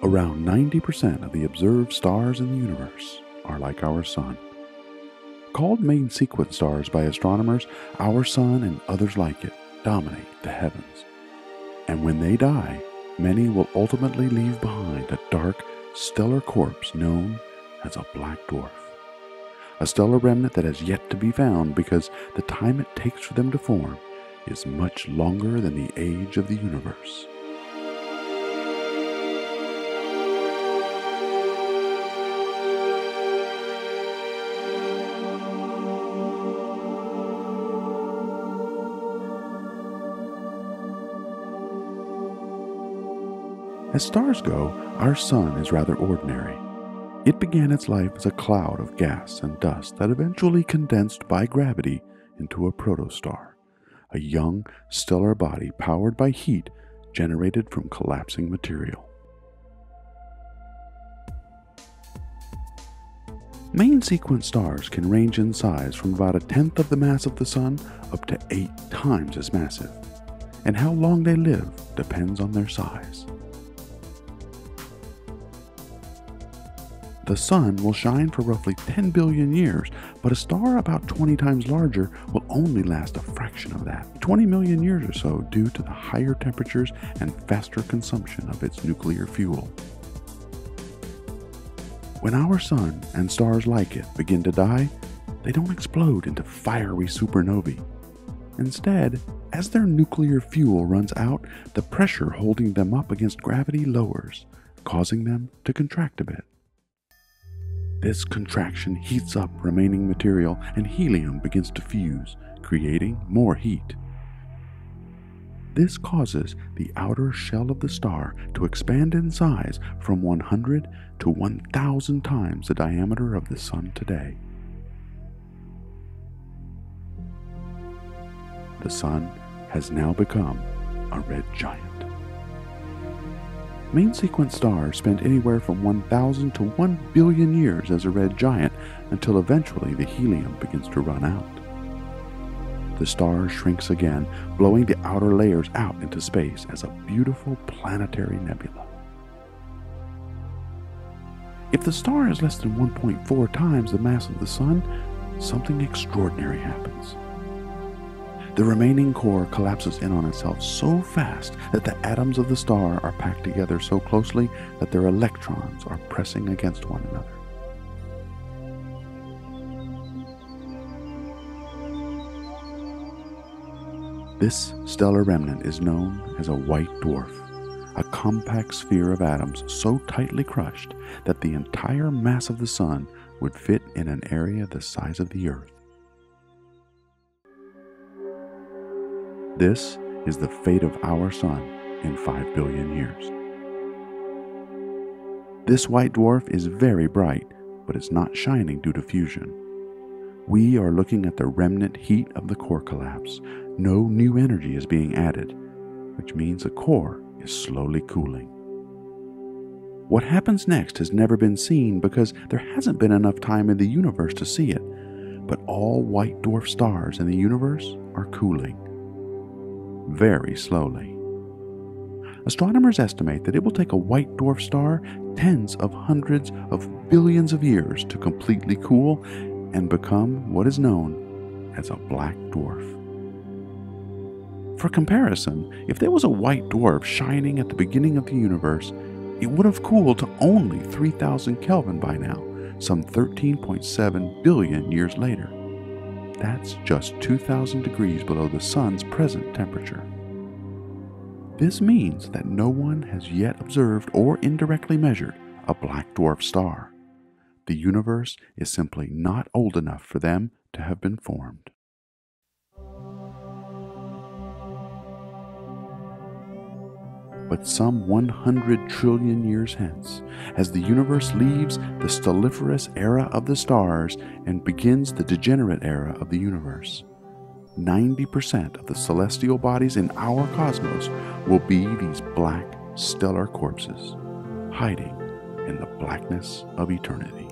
Around 90% of the observed stars in the universe are like our Sun. Called main sequence stars by astronomers, our Sun and others like it dominate the heavens. And when they die, many will ultimately leave behind a dark, stellar corpse known as a black dwarf. A stellar remnant that has yet to be found because the time it takes for them to form is much longer than the age of the universe. As stars go, our sun is rather ordinary. It began its life as a cloud of gas and dust that eventually condensed by gravity into a protostar, a young stellar body powered by heat generated from collapsing material. Main sequence stars can range in size from about a tenth of the mass of the Sun up to eight times as massive, and how long they live depends on their size. The sun will shine for roughly 10 billion years, but a star about 20 times larger will only last a fraction of that 20 million years or so due to the higher temperatures and faster consumption of its nuclear fuel. When our sun and stars like it begin to die, they don't explode into fiery supernovae. Instead, as their nuclear fuel runs out, the pressure holding them up against gravity lowers, causing them to contract a bit. This contraction heats up remaining material and helium begins to fuse, creating more heat. This causes the outer shell of the star to expand in size from 100 to 1,000 times the diameter of the Sun today. The Sun has now become a red giant. Main sequence stars spend anywhere from 1,000 to 1 billion years as a red giant until eventually the helium begins to run out. The star shrinks again, blowing the outer layers out into space as a beautiful planetary nebula. If the star is less than 1.4 times the mass of the Sun, something extraordinary happens. The remaining core collapses in on itself so fast that the atoms of the star are packed together so closely that their electrons are pressing against one another. This stellar remnant is known as a white dwarf, a compact sphere of atoms so tightly crushed that the entire mass of the Sun would fit in an area the size of the Earth. This is the fate of our sun in 5 billion years. This white dwarf is very bright, but it's not shining due to fusion. We are looking at the remnant heat of the core collapse. No new energy is being added, which means the core is slowly cooling. What happens next has never been seen because there hasn't been enough time in the universe to see it, but all white dwarf stars in the universe are cooling very slowly. Astronomers estimate that it will take a white dwarf star tens of hundreds of billions of years to completely cool and become what is known as a black dwarf. For comparison, if there was a white dwarf shining at the beginning of the universe, it would have cooled to only 3000 Kelvin by now, some 13.7 billion years later. That's just 2,000 degrees below the Sun's present temperature. This means that no one has yet observed or indirectly measured a black dwarf star. The universe is simply not old enough for them to have been formed. But some 100 trillion years hence, as the universe leaves the stelliferous era of the stars and begins the degenerate era of the universe. 90% of the celestial bodies in our cosmos will be these black stellar corpses, hiding in the blackness of eternity.